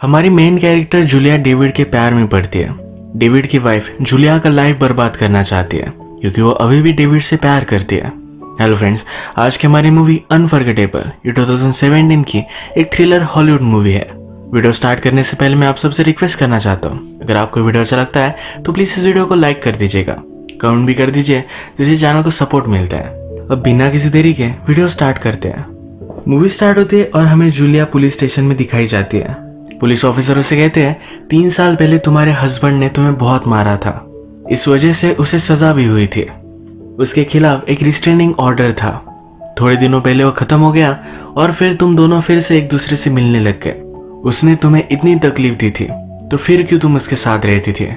हमारी main character Julia David के प्यार में पड़ती है। डेविड की वाइफ जूलिया का लाइफ बर्बाद करना चाहती है, क्योंकि वो अभी भी डेविड से प्यार करती है। हेलो फ्रेंड्स आज की हमारी मूवी अनफर्गेटेबल ये 2017 की एक थ्रिलर हॉलीवुड मूवी है। वीडियो स्टार्ट करने से पहले मैं आप सबसे रिक्वेस्ट करना चाहता हूँ, अगर आपको वीडियो अच्छा लगता है तो प्लीज़ इस वीडियो को लाइक कर दीजिएगा। कमेंट भी कर दीजिए, जिससे चैनल को सपोर्ट मिलता है। अब बिना किसी देरी के वीडियो स्टार्ट करते हैं। मूवी स्टार्ट होती है और हमें जूलिया पुलिस स्टेशन में दिखाई जाती है। पुलिस ऑफिसर उसे कहते हैं, तीन साल पहले तुम्हारे हस्बैंड ने तुम्हें बहुत मारा था। इस वजह से उसे सजा भी हुई थी। उसके खिलाफ एक रिस्ट्रेनिंग ऑर्डर था। थोड़े दिनों पहले वो खत्म हो गया और फिर तुम दोनों फिर से एक दूसरे से मिलने लग गए। उसने तुम्हें इतनी तकलीफ़ दी थी तो फिर क्यों तुम उसके साथ रहती थी?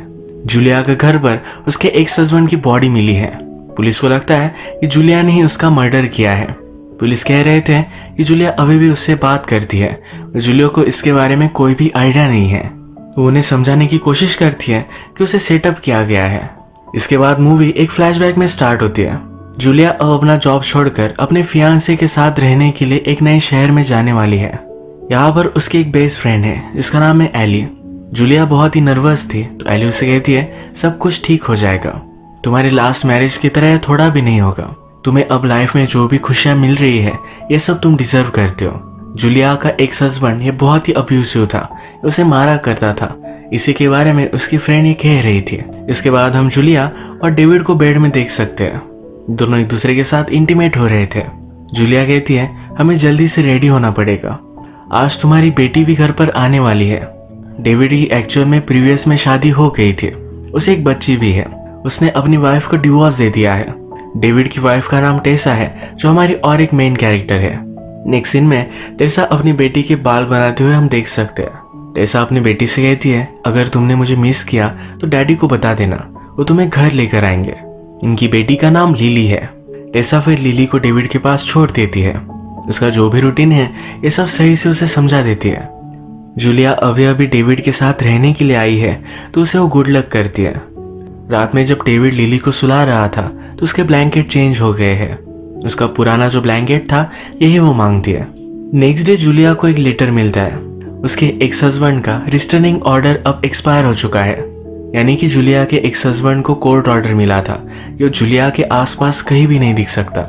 जूलिया के घर पर उसके एक हस्बैंड की बॉडी मिली है। पुलिस को लगता है कि जूलिया ने ही उसका मर्डर किया है। पुलिस कह रहे थे कि जूलिया अभी भी उससे बात करती है जूलियो को इसके बारे में कोई भी आइडिया नहीं है। वो उन्हें समझाने की कोशिश करती है कि उसे सेटअप किया गया है। इसके बाद मूवी एक फ्लैशबैक में स्टार्ट होती है। जूलिया अब अपना जॉब छोड़कर अपने फियांसे के साथ रहने के लिए एक नए शहर में जाने वाली है। यहाँ पर उसकी एक बेस्ट फ्रेंड है, जिसका नाम है एली जूलिया बहुत ही नर्वस थी तो एली उसे कहती है, सब कुछ ठीक हो जाएगा। तुम्हारी लास्ट मैरिज की तरह थोड़ा भी नहीं होगा। तुम्हें अब लाइफ में जो भी खुशियाँ मिल रही है, ये सब तुम डिजर्व करते हो। जूलिया का एक्स हस्बैंड ये बहुत ही अब्यूसिव था, उसे मारा करता था। इसी के बारे में उसकी फ्रेंड ये कह रही थी। इसके बाद हम जूलिया और डेविड को बेड में देख सकते हैं। दोनों एक दूसरे के साथ इंटीमेट हो रहे थे। जूलिया कहती है, हमें जल्दी से रेडी होना पड़ेगा। आज तुम्हारी बेटी भी घर पर आने वाली है। डेविड की एक्चुअल में प्रीवियस में शादी हो गई थी। उसे एक बच्ची भी है। उसने अपनी वाइफ को डिवोर्स दे दिया है। डेविड की वाइफ का नाम टेसा है, जो हमारी और एक मेन कैरेक्टर है। नेक्स्ट सीन में टेसा अपनी बेटी के बाल बनाते हुए हम देख सकते हैं। टेसा अपनी बेटी से कहती है, अगर तुमने मुझे मिस किया तो डैडी को बता देना, वो तुम्हें घर लेकर आएँगे। इनकी बेटी का नाम लिली है। टेसा फिर लिली को डेविड के पास छोड़ देती है। उसका जो भी रूटीन है, ये सब सही से उसे समझा देती है। जूलिया अभी अभी डेविड के साथ रहने के लिए आई है तो उसे वो गुड लक करती है। रात में जब डेविड लिली को सुला रहा था तो उसके ब्लैंकेट चेंज हो गए हैं। उसका पुराना जो ब्लैंकेट था, यही वो मांगती है। नेक्स्ट डे जूलिया को एक लेटर मिलता है। उसके एक्स हस्बैंड का रिटर्निंग ऑर्डर अब एक्सपायर हो चुका है। यानी कि जूलिया के एक्स हस्बैंड को कोर्ट ऑर्डर मिला था। जो जूलिया के आसपास कहीं भी नहीं दिख सकता।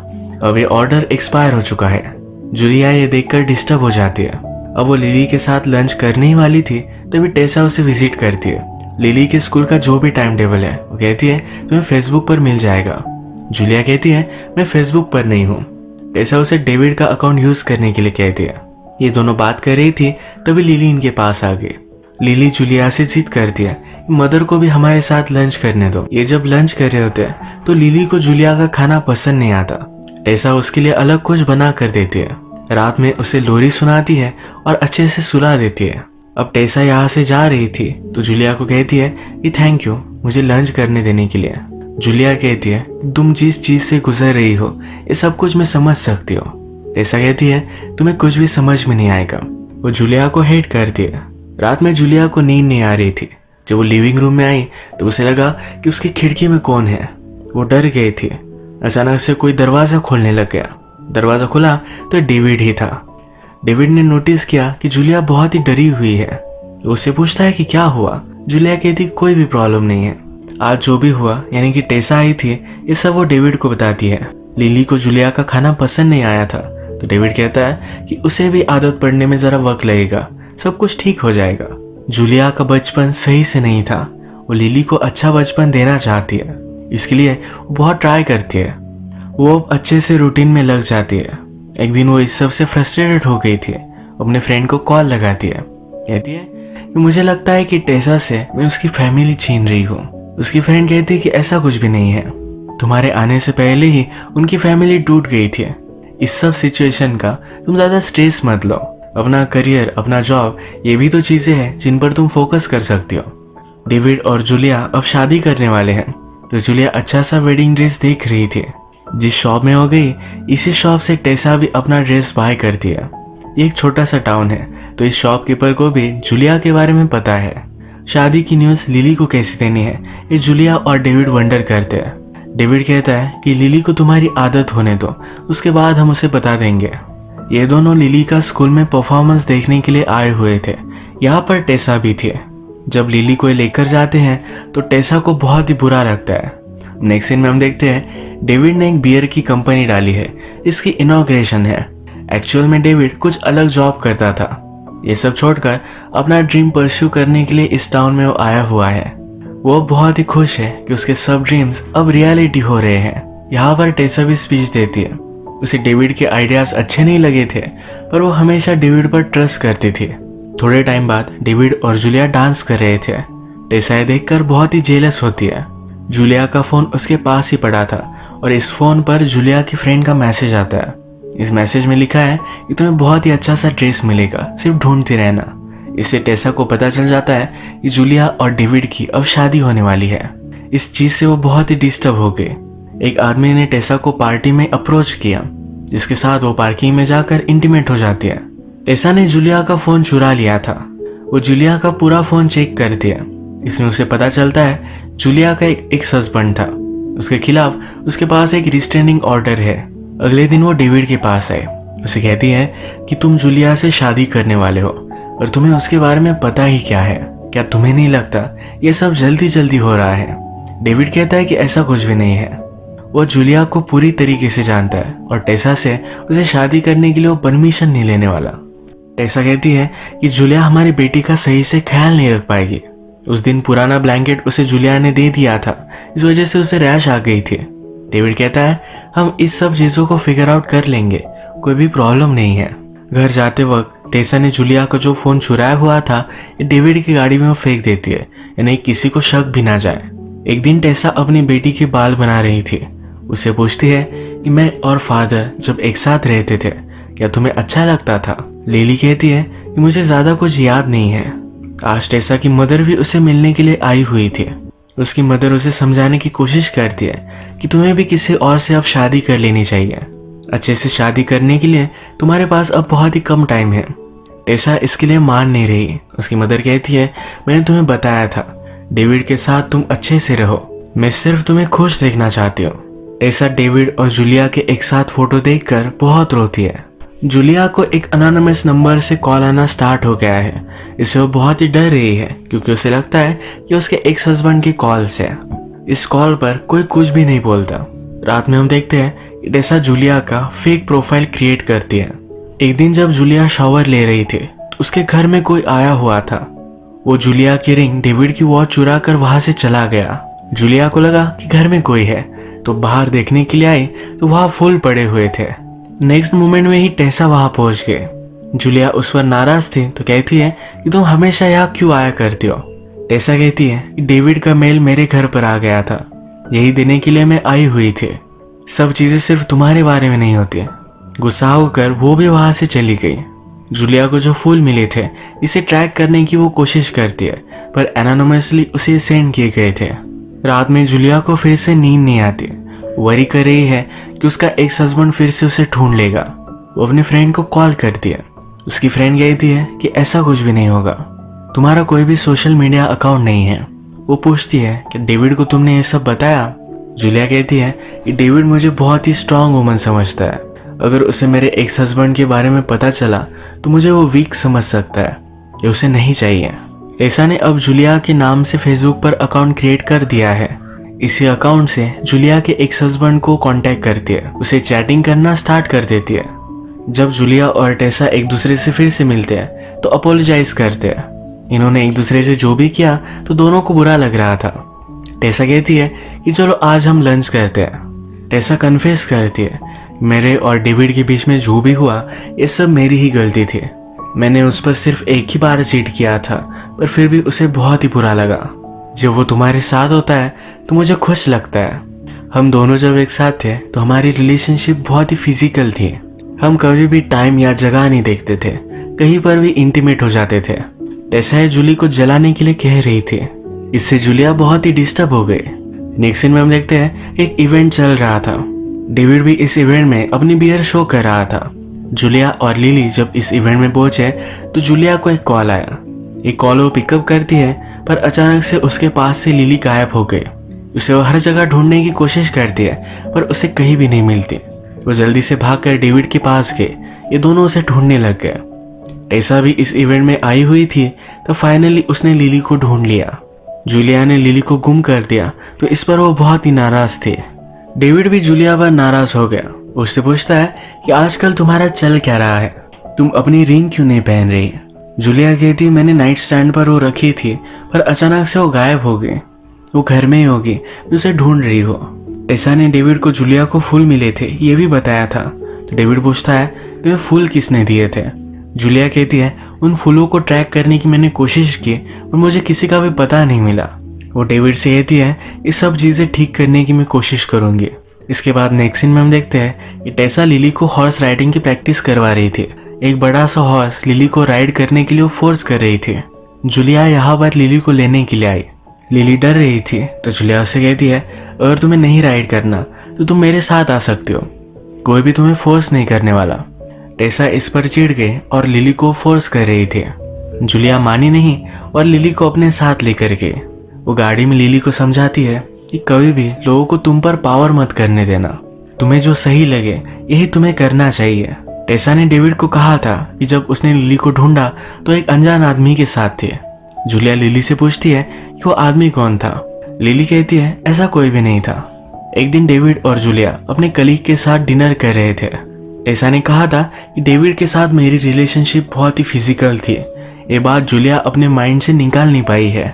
अब ये ऑर्डर एक्सपायर हो चुका है। जूलिया ये देखकर डिस्टर्ब हो जाती है। अब वो लिली के साथ लंच करने ही वाली थी, तभी टेसा उसे विज़िट करती है। लिली के स्कूल का जो भी टाइम टेबल है, वो कहती है, तुम्हें फेसबुक पर मिल जाएगा। जूलिया कहती है, मैं फेसबुक पर नहीं हूँ। ऐसा उसे डेविड का अकाउंट यूज़ करने के लिए कहती है। ये दोनों बात कर रही थी, तभी लिली इनके पास आ गई। लिली जूलिया से जिद करती है, मदर को भी हमारे साथ लंच करने दो। ये जब लंच कर रहे होते तो लिली को जूलिया का खाना पसंद नहीं आता। ऐसा उसके लिए अलग कुछ बना कर देती है। रात में उसे लोरी सुनाती है और अच्छे से सुला देती है। अब टेसा यहाँ से जा रही थी तो जूलिया को कहती है कि, थैंक यू, मुझे लंच करने देने के लिए। जूलिया कहती है, तुम जिस चीज़ से गुजर रही हो, ये सब कुछ मैं समझ सकती हो। टेसा कहती है, तुम्हें कुछ भी समझ में नहीं आएगा। वो जूलिया को हेट करती है। रात में जूलिया को नींद नहीं आ रही थी। जब वो लिविंग रूम में आई तो उसे लगा कि उसकी खिड़की में कौन है। वो डर गई थी। अचानक से कोई दरवाज़ा खोलने लग गया। दरवाज़ा खुला तो डेविड ही था। डेविड ने नोटिस किया कि जूलिया बहुत ही डरी हुई है। उससे पूछता है कि क्या हुआ? जूलिया कहती कोई भी प्रॉब्लम नहीं है। आज जो भी हुआ, यानी कि टेसा आई थी, ये सब वो डेविड को बताती है। लिली को जूलिया का खाना पसंद नहीं आया था। तो डेविड कहता है कि उसे भी आदत पड़ने में जरा वक्त लगेगा, सब कुछ ठीक हो जाएगा। जूलिया का बचपन सही से नहीं था, वो लिली को अच्छा बचपन देना चाहती है। इसके लिए वो बहुत ट्राई करती है। वो अब अच्छे से रूटीन में लग जाती है। एक दिन वो इस सबसे फ्रस्ट्रेटेड हो गई थी अपने फ्रेंड को कॉल लगाती है। कहती है कि मुझे लगता है कि टेसा से मैं उसकी फैमिली छीन रही हूँ। उसकी फ्रेंड कहती है कि ऐसा कुछ भी नहीं है। तुम्हारे आने से पहले ही उनकी फैमिली टूट गई थी। इस सब सिचुएशन का तुम ज़्यादा स्ट्रेस मत लो। अपना करियर अपना जॉब ये भी तो चीज़ें हैं जिन पर तुम फोकस कर सकती हो। डेविड और जूलिया अब शादी करने वाले हैं। तो जूलिया अच्छा सा वेडिंग ड्रेस देख रही थी। जिस शॉप में हो गई, इसी शॉप से टेसा भी अपना ड्रेस बाय करती है। ये एक छोटा सा टाउन है तो इस शॉपकीपर को भी जूलिया के बारे में पता है। शादी की न्यूज़ लिली को कैसी देनी है? ये जूलिया और डेविड वंडर करते हैं। डेविड कहता है कि लिली को तुम्हारी आदत होने दो। उसके बाद हम उसे बता देंगे। ये दोनों लिली का स्कूल में परफॉर्मेंस देखने के लिए आए हुए थे। यहाँ पर टेसा भी थे। जब लिली को लेकर जाते हैं तो टेसा को बहुत ही बुरा लगता है। नेक्स्ट सीन में हम देखते हैं, डेविड ने एक बियर की कंपनी डाली है। इसकी इनोग्रेशन है। एक्चुअल में डेविड कुछ अलग जॉब करता था। ये सब छोड़कर अपना ड्रीम परस्यू करने के लिए इस टाउन में वो आया हुआ है। वो बहुत ही खुश है कि उसके सब ड्रीम्स अब रियलिटी हो रहे हैं। यहाँ पर टेसा भी स्पीच देती है। उसे डेविड के आइडियाज़ अच्छे नहीं लगे थे, पर वो हमेशा डेविड पर ट्रस्ट करती थी। थोड़े टाइम बाद डेविड और जूलिया डांस कर रहे थे। टेसा ये देखकर बहुत ही जेलस होती है। जूलिया का फ़ोन उसके पास ही पड़ा था और इस फ़ोन पर जूलिया की फ्रेंड का मैसेज आता है। इस मैसेज में लिखा है कि तुम्हें बहुत ही अच्छा सा ड्रेस मिलेगा। सिर्फ़ ढूंढते रहना। इससे टेसा को पता चल जाता है कि जूलिया और डेविड की अब शादी होने वाली है। इस चीज़ से वो बहुत ही डिस्टर्ब हो गए। एक आदमी ने टेसा को पार्टी में अप्रोच किया, जिसके साथ वो पार्किंग में जाकर इंटीमेट हो जाती है। टेसा ने जूलिया का फ़ोन चुरा लिया था। वो जूलिया का पूरा फ़ोन चेक कर दिया इसमें उसे पता चलता है जूलिया का एक एक्स हस्बैंड था। उसके खिलाफ उसके पास एक रिस्टेंडिंग ऑर्डर है। अगले दिन वो डेविड के पास आए। उसे कहती है कि तुम जूलिया से शादी करने वाले हो और तुम्हें उसके बारे में पता ही क्या है। क्या तुम्हें नहीं लगता यह सब जल्दी जल्दी हो रहा है? डेविड कहता है कि ऐसा कुछ भी नहीं है। वो जूलिया को पूरी तरीके से जानता है और टेसा से उसे शादी करने के लिए वो परमिशन नहीं लेने वाला। टेसा कहती है कि जूलिया हमारी बेटी का सही से ख्याल नहीं रख पाएगी। उस दिन पुराना ब्लैंकेट उसे जूलिया ने दे दिया था, इस वजह से उसे रैश आ गई थी। डेविड कहता है, हम इस सब चीज़ों को फिगर आउट कर लेंगे। कोई भी प्रॉब्लम नहीं है। घर जाते वक्त टेसा ने जूलिया का जो फ़ोन चुराया हुआ था डेविड की गाड़ी में फेंक देती है। यानी किसी को शक भी ना जाए। एक दिन टेसा अपनी बेटी के बाल बना रही थी। उसे पूछती है कि, मैं और फादर जब एक साथ रहते थे, क्या तुम्हें अच्छा लगता था? लेली कहती है कि, मुझे ज़्यादा कुछ याद नहीं है। आज टेसा की मदर भी उसे मिलने के लिए आई हुई थी। उसकी मदर उसे समझाने की कोशिश करती है कि तुम्हें भी किसी और से अब शादी कर लेनी चाहिए। अच्छे से शादी करने के लिए तुम्हारे पास अब बहुत ही कम टाइम है। ऐसा इसके लिए मान नहीं रही। उसकी मदर कहती है, मैंने तुम्हें बताया था, डेविड के साथ तुम अच्छे से रहो। मैं सिर्फ़ तुम्हें खुश देखना चाहती हूँ। ऐसा डेविड और जूलिया के एक साथ फ़ोटो देखकर बहुत रोती है। जूलिया को एक अनोनमस नंबर से कॉल आना स्टार्ट हो गया है। इससे वो बहुत ही डर रही है, क्योंकि उसे लगता है कि उसके एक्स हस्बैंड की कॉल से इस कॉल पर कोई कुछ भी नहीं बोलता। रात में हम देखते हैं डेसा जूलिया का फेक प्रोफ़ाइल क्रिएट करती है। एक दिन जब जूलिया शावर ले रही थी तो उसके घर में कोई आया हुआ था। वो जूलिया की रिंग डेविड की वॉच चुरा कर वहाँ से चला गया। जूलिया को लगा कि घर में कोई है तो बाहर देखने के लिए आई तो वहाँ फूल पड़े हुए थे। नेक्स्ट मोमेंट में ही टेसा वहाँ पहुँच गए। जूलिया उस पर नाराज़ थी तो कहती है कि तुम हमेशा यहाँ क्यों आया करती हो? टेसा कहती है कि डेविड का मेल मेरे घर पर आ गया था। यही देने के लिए मैं आई हुई थी। सब चीज़ें सिर्फ़ तुम्हारे बारे में नहीं होती। गुस्सा होकर वो भी वहाँ से चली गई। जूलिया को जो फूल मिले थे, इसे ट्रैक करने की वो कोशिश करती है, पर एनानोमसली उसे सेंड किए गए थे। रात में जूलिया को फिर से नींद नहीं आती। वरी कर रही है कि उसका एक्स हस्बैंड फिर से उसे ढूंढ लेगा। वो अपने फ्रेंड को कॉल कर दिया। उसकी फ्रेंड कहती है कि ऐसा कुछ भी नहीं होगा। तुम्हारा कोई भी सोशल मीडिया अकाउंट नहीं है। वो पूछती है कि डेविड को तुमने ये सब बताया? जूलिया कहती है कि डेविड मुझे बहुत ही स्ट्रांग वुमन समझता है। अगर उसे मेरे एक्स हस्बैंड के बारे में पता चला तो मुझे वो वीक समझ सकता है। ये उसे नहीं चाहिए। ऐसा ने अब जूलिया के नाम से फेसबुक पर अकाउंट क्रिएट कर दिया है। इसी अकाउंट से जूलिया के एक्स हस्बैंड को कांटेक्ट करती है। उसे चैटिंग करना स्टार्ट कर देती है। जब जूलिया और टेसा एक दूसरे से फिर से मिलते हैं तो अपोलोजाइज करते हैं। इन्होंने एक दूसरे से जो भी किया तो दोनों को बुरा लग रहा था। टेसा कहती है कि चलो आज हम लंच करते हैं। टेसा कन्फेस करती है, मेरे और डेविड के बीच में जो भी हुआ, ये सब मेरी ही गलती थी। मैंने उस पर सिर्फ़ एक ही बार चीट किया था, पर फिर भी उसे बहुत ही बुरा लगा। जब वो तुम्हारे साथ होता है तो मुझे खुश लगता है। हम दोनों जब एक साथ थे तो हमारी रिलेशनशिप बहुत ही फ़िज़िकल थी। हम कभी भी टाइम या जगह नहीं देखते थे। कहीं पर भी इंटीमेट हो जाते थे। ऐसा जूली को जलाने के लिए कह रही थी। इससे जूलिया बहुत ही डिस्टर्ब हो गई। नेक्स्ट में हम देखते हैं, एक इवेंट चल रहा था। डेविड भी इस इवेंट में अपनी बियर शो कर रहा था। जूलिया और लिली जब इस इवेंट में पहुँचे तो जूलिया को एक कॉल आया। एक कॉल वो पिकअप करती है पर अचानक से उसके पास से लिली गायब हो गई। उसे वो हर जगह ढूँढने की कोशिश करती है, पर उसे कहीं भी नहीं मिलती। वो जल्दी से भागकर डेविड के पास गए ये दोनों उसे ढूँढने लग गए। टेसा भी इस इवेंट में आई हुई थी तो फाइनली उसने लिली को ढूंढ लिया। जूलिया ने लिली को गुम कर दिया तो इस पर वो बहुत ही नाराज़ थे। डेविड भी जूलिया पर नाराज़ हो गया। उससे पूछता है कि आजकल तुम्हारा चल क्या रहा है? तुम अपनी रिंग क्यों नहीं पहन रही? जूलिया कहती है मैंने नाइट स्टैंड पर वो रखी थी, पर अचानक से वो गायब हो गई। वो घर में ही होगी उसे ढूंढ रही हो। ऐसा ने डेविड को जूलिया को फूल मिले थे, ये भी बताया था। तो डेविड पूछता है, तुम्हें फूल किसने दिए थे? जूलिया कहती है, उन फूलों को ट्रैक करने की मैंने कोशिश की, पर मुझे किसी का भी पता नहीं मिला। वो डेविड से कहती है, ये सब चीज़ें ठीक करने की मैं कोशिश करूँगी। इसके बाद नेक्स्ट सीन में हम देखते हैं कि टेसा लिली को हॉर्स राइडिंग की प्रैक्टिस करवा रही थी। एक बड़ा सा हॉर्स लिली को राइड करने के लिए फोर्स कर रही थी। जुलिया यहाँ पर लिली को लेने के लिए आई। लिली डर रही थी तो जुलिया उससे कहती है, अगर तुम्हें नहीं राइड करना तो तुम मेरे साथ आ सकते हो। कोई भी तुम्हें फोर्स नहीं करने वाला। टेसा इस पर चिढ़ गए और लिली को फोर्स कर रही थी। जुलिया मानी नहीं और लिली को अपने साथ लेकर गए वो गाड़ी में लिली को समझाती है कि कभी भी लोगों को तुम पर पावर मत करने देना। तुम्हें जो सही लगे, यही तुम्हें करना चाहिए। टेसा ने डेविड को कहा था कि जब उसने लिली को ढूंढा तो एक अनजान आदमी के साथ थे। जूलिया लिली से पूछती है कि वो आदमी कौन था। लिली कहती है, ऐसा कोई भी नहीं था। एक दिन डेविड और जूलिया अपने कलीग के साथ डिनर कर रहे थे। टेसा ने कहा था कि डेविड के साथ मेरी रिलेशनशिप बहुत ही फ़िज़िकल थी। ये बात जूलिया अपने माइंड से निकाल नहीं पाई है।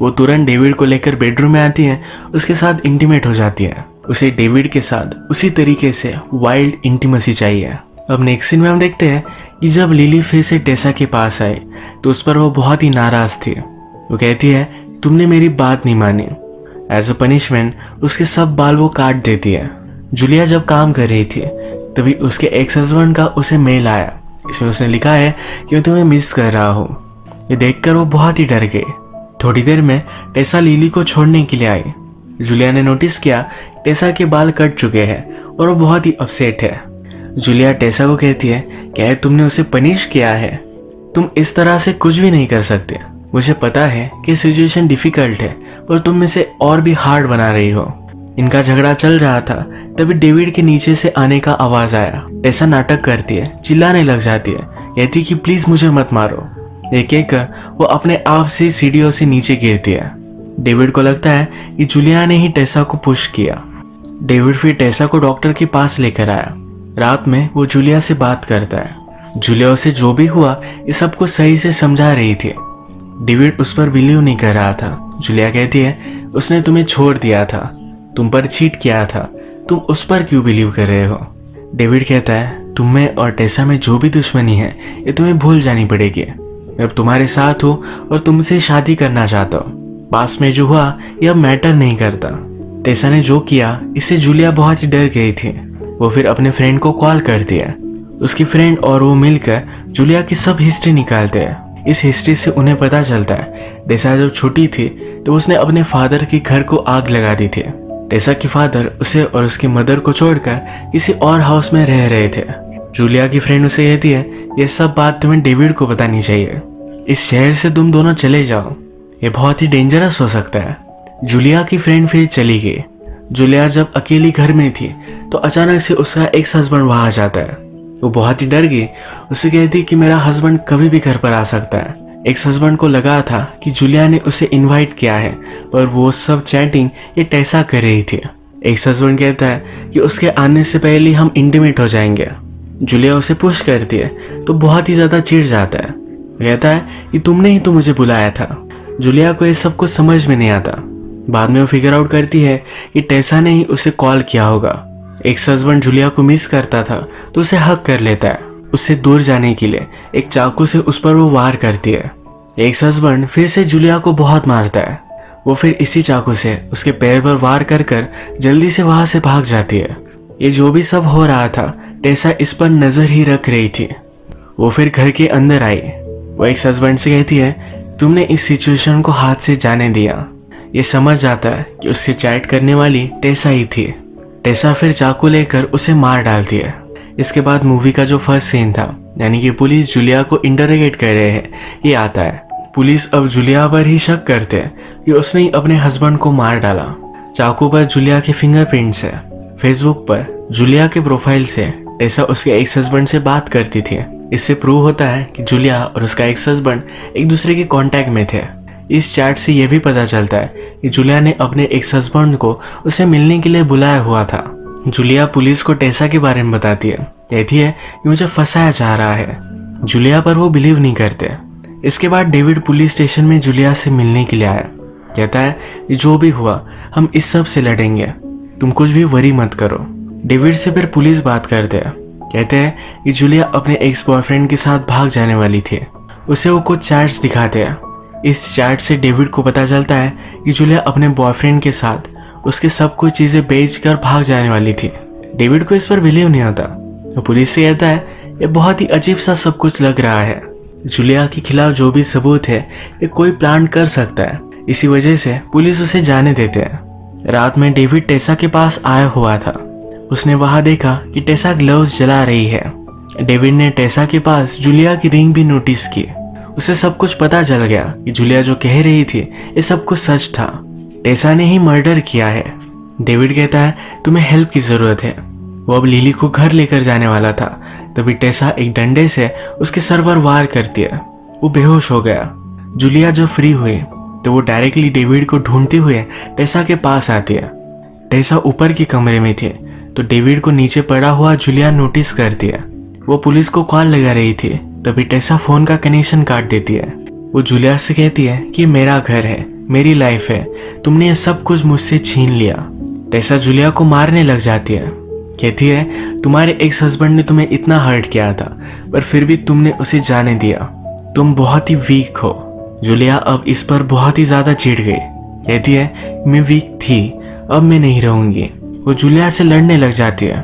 वो तुरंत डेविड को लेकर बेडरूम में आती है, उसके साथ इंटीमेट हो जाती है। उसे डेविड के साथ उसी तरीके से वाइल्ड इंटीमेसी चाहिए। अब नेक्स्ट सीन में हम देखते हैं कि जब लिली फिर से टेसा के पास आए तो उस पर वो बहुत ही नाराज़ थी। वो कहती है, तुमने मेरी बात नहीं मानी। एज अ पनिशमेंट उसके सब बाल वो काट देती है। जूलिया जब काम कर रही थी, तभी उसके एक्स हस्बैंड का उसे मेल आया। इसमें उसने लिखा है कि मैं तुम्हें मिस कर रहा हूँ। ये देखकर वो बहुत ही डर गए। थोड़ी देर में टेसा लिली को छोड़ने के लिए आई जूलिया ने नोटिस किया टेसा के बाल कट चुके हैं और वो बहुत ही अपसेट है। जूलिया टेसा को कहती है क्या तुमने उसे पनिश किया है। तुम इस तरह से कुछ भी नहीं कर सकते। मुझे पता है कि सिचुएशन डिफ़िकल्ट है पर तुम इसे और भी हार्ड बना रही हो। इनका झगड़ा चल रहा था, तभी डेविड के नीचे से आने का आवाज़ आया। ऐसा नाटक करती है, चिल्लाने लग जाती है, कहती कि प्लीज़ मुझे मत मारो। ये कहकर वो अपने आप से सीढ़ियों से नीचे गिरती है। डेविड को लगता है कि जूलिया ने ही टेसा को पुश किया। डेविड फिर टेसा को डॉक्टर के पास लेकर आया। रात में वो जूलिया से बात करता है। जूलिया उसे जो भी हुआ, ये सब कुछ सही से समझा रही थी। डेविड उस पर बिलीव नहीं कर रहा था। जूलिया कहती है, उसने तुम्हें छोड़ दिया था। तुम पर चीट किया था। तुम उस पर क्यों बिलीव कर रहे हो? डेविड कहता है तुम्हें और टेसा में जो भी दुश्मनी है, ये तुम्हें भूल जानी पड़ेगी। मैं अब तुम्हारे साथ हूँ और तुमसे शादी करना चाहता हूँ। पास में जो हुआ यह मैटर नहीं करता। टेसा ने जो किया, इससे जूलिया बहुत ही डर गई थी। वो फिर अपने फ्रेंड को कॉल करती है। उसकी फ्रेंड और वो मिलकर जूलिया की सब हिस्ट्री निकालते हैं। इस हिस्ट्री से उन्हें पता चलता है, डेसा जब छोटी थी तो उसने अपने फादर के घर को आग लगा दी थी। डेसा की फादर उसे और उसकी मदर को छोड़कर किसी और हाउस में रह रहे थे। जूलिया की फ्रेंड उसे कहती है, ये सब बात तुम्हें डेविड को बतानी चाहिए। इस शहर से तुम दोनों चले जाओ। ये बहुत ही डेंजरस हो सकता है। जूलिया की फ्रेंड फिर चली गई। जूलिया जब अकेली घर में थी तो अचानक से उसका एक्स हस्बैंड वहाँ आ जाता है। वो बहुत ही डर गई। उसे कहती कि मेरा हस्बैंड कभी भी घर पर आ सकता है। एक्स हस्बैंड को लगा था कि जूलिया ने उसे इनवाइट किया है, पर वो सब चैटिंग ये टैसा कर रही थी। एक्स हस्बैंड कहता है कि उसके आने से पहले हम इंटीमेट हो जाएँगे। जूलिया उसे पुश करती है तो बहुत ही ज़्यादा चिढ़ जाता है। कहता है कि तुमने ही तो मुझे बुलाया था। जूलिया को ये सब कुछ समझ में नहीं आता। बाद में वो फिगर आउट करती है कि टैसा ने ही उसे कॉल किया होगा। एक्स हस्बैंड जूलिया को मिस करता था तो उसे हक कर लेता है। उससे दूर जाने के लिए एक चाकू से उस पर वो वार करती है। एक्स हस्बैंड फिर से जूलिया को बहुत मारता है। वो फिर इसी चाकू से उसके पैर पर वार कर कर जल्दी से वहाँ से भाग जाती है। ये जो भी सब हो रहा था, टेसा इस पर नज़र ही रख रही थी। वो फिर घर के अंदर आई। वो एक्स हस्बैंड से कहती है, तुमने इस सिचुएशन को हाथ से जाने दिया। ये समझ जाता है कि उससे चैट करने वाली टेसा ही थी। टेसा फिर चाकू लेकर उसे मार डालती है इसके बाद मूवी का जो फ़र्स्ट सीन था, यानी कि पुलिस जूलिया को इंटरोगेट कर रहे हैं, ये आता है। पुलिस अब जूलिया पर ही शक करते हैं कि उसने ही अपने हस्बैंड को मार डाला। चाकू पर जूलिया के फिंगरप्रिंट्स है। फेसबुक पर जूलिया के प्रोफ़ाइल से टेसा उसके एक्स हस्बैंड से बात करती थी। इससे प्रूव होता है कि जूलिया और उसका एक्स हस्बैंड एक दूसरे के कांटेक्ट में थे। इस चैट से यह भी पता चलता है कि जूलिया ने अपने एक्स हस्बैंड को उसे मिलने के लिए बुलाया हुआ था। जुलिया पुलिस को टेसा के बारे में बताती है। कहती है कि मुझे फंसाया जा रहा है। जुलिया पर वो बिलीव नहीं करते। इसके बाद डेविड पुलिस स्टेशन में जुलिया से मिलने के लिए आया। कहता है जो भी हुआ, हम इस सबसे लड़ेंगे। तुम कुछ भी वरी मत करो। डेविड से फिर पुलिस बात करते हैं। कहते हैं कि जूलिया अपने एक्स बॉयफ्रेंड के साथ भाग जाने वाली थी। उसे वो कुछ चैट्स दिखाते हैं। इस चैट से डेविड को पता चलता है कि जूलिया अपने बॉयफ्रेंड के साथ उसके सब कुछ चीज़ें बेच कर भाग जाने वाली थी। डेविड को इस पर बिलीव नहीं होता वो पुलिस से कहता है, ये बहुत ही अजीब सा सब कुछ लग रहा है। जूलिया के खिलाफ जो भी सबूत है, ये कोई प्लान कर सकता है। इसी वजह से पुलिस उसे जाने देते हैं। रात में डेविड टेसा के पास आया हुआ था। उसने वहाँ देखा कि टेसा ग्लव्स जला रही है। डेविड ने टेसा के पास जूलिया की रिंग भी नोटिस की। उसे सब कुछ पता चल गया कि जूलिया जो कह रही थी, ये सब कुछ सच था। टेसा ने ही मर्डर किया है। डेविड कहता है, तुम्हें हेल्प की ज़रूरत है। वो अब लिली को घर लेकर जाने वाला था। तभी टेसा एक डंडे से उसके सर पर वार कर दिया वो बेहोश हो गया। जूलिया जब फ्री हुई तो वो डायरेक्टली डेविड को ढूंढते हुए टेसा के पास आती है। टेसा ऊपर के कमरे में थी तो डेविड को नीचे पड़ा हुआ जूलिया नोटिस करती है। वो पुलिस को कॉल लगा रही थी। तभी टेसा फ़ोन का कनेक्शन काट देती है। वो जूलिया से कहती है कि मेरा घर है, मेरी लाइफ है, तुमने ये सब कुछ मुझसे छीन लिया। टेसा जूलिया को मारने लग जाती है। कहती है, तुम्हारे एक्स हस्बैंड ने तुम्हें इतना हर्ट किया था, पर फिर भी तुमने उसे जाने दिया। तुम बहुत ही वीक हो। जूलिया अब इस पर बहुत ही ज़्यादा चिढ़ गई। कहती है, मैं वीक थी, अब मैं नहीं रहूँगी। वो जूलिया से लड़ने लग जाती है।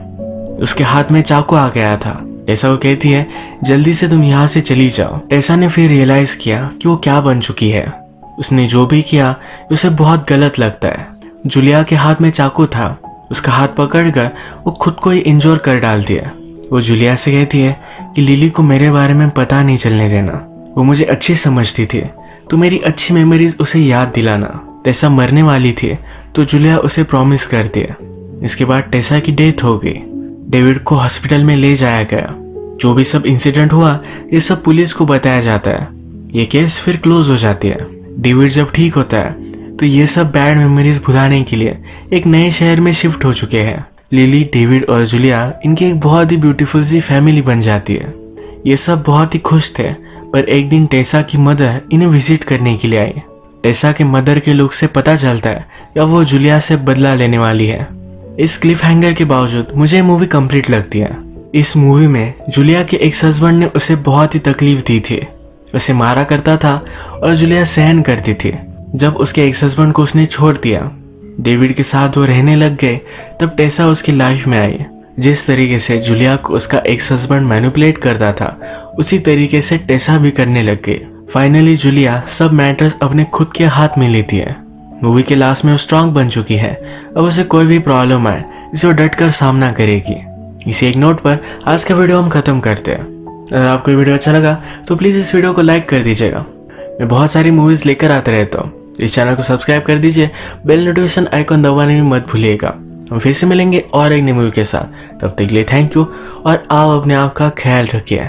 उसके हाथ में चाकू आ गया था। टेसा वो कहती है, जल्दी से तुम यहाँ से चली जाओ। टेसा ने फिर रियलाइज़ किया कि वो क्या बन चुकी है। उसने जो भी किया, उसे बहुत गलत लगता है। जुलिया के हाथ में चाकू था। उसका हाथ पकड़कर वो खुद को ही इंजोर कर डाल दिया वो जुलिया से कहती है कि लिली को मेरे बारे में पता नहीं चलने देना। वो मुझे अच्छी समझती थी। तो मेरी अच्छी मेमोरीज उसे याद दिलाना। टेसा मरने वाली थी तो जुलिया उसे प्रॉमिस कर दिया इसके बाद टेसा की डेथ हो गई। डेविड को हॉस्पिटल में ले जाया गया। जो भी सब इंसिडेंट हुआ, ये सब पुलिस को बताया जाता है। ये केस फिर क्लोज हो जाती है। डेविड जब ठीक होता है तो ये सब बैड मेमोरीज भुलाने के लिए एक नए शहर में शिफ्ट हो चुके हैं। लिली डेविड और जूलिया इनकी एक बहुत ही ब्यूटीफुल सी फैमिली बन जाती है। ये सब बहुत ही खुश थे, पर एक दिन टेसा की मदर इन्हें विज़िट करने के लिए आई। टेसा के मदर के लुक से पता चलता है या वो जूलिया से बदला लेने वाली है। इस क्लिफ हैंगर के बावजूद मुझे मूवी कंप्लीट लगती है। इस मूवी में जूलिया के एक्स हस्बैंड ने उसे बहुत ही तकलीफ़ दी थी। उसे मारा करता था और जूलिया सहन करती थी। जब उसके एक्स हस्बैंड को उसने छोड़ दिया डेविड के साथ वो रहने लग गए, तब टेसा उसकी लाइफ में आई। जिस तरीके से जूलिया को उसका एक्स हस्बैंड मैनुपलेट करता था, उसी तरीके से टेसा भी करने लग गई फाइनली जूलिया सब मैटर्स अपने खुद के हाथ में लेती है। मूवी के लास्ट में वो स्ट्रांग बन चुकी है। अब उसे कोई भी प्रॉब्लम आए, इसे वो डट कर सामना करेगी। इसी एक नोट पर आज का वीडियो हम खत्म करते हैं। अगर आपको वीडियो अच्छा लगा तो प्लीज़ इस वीडियो को लाइक कर दीजिएगा। मैं बहुत सारी मूवीज़ लेकर आते रहता हूँ। इस चैनल को सब्सक्राइब कर दीजिए बेल नोटिफिकेशन आइकॉन दबाने में मत भूलिएगा। हम फिर से मिलेंगे और एक नई मूवी के साथ। तब तक के लिए थैंक यू और आप अपने आप का ख्याल रखिए।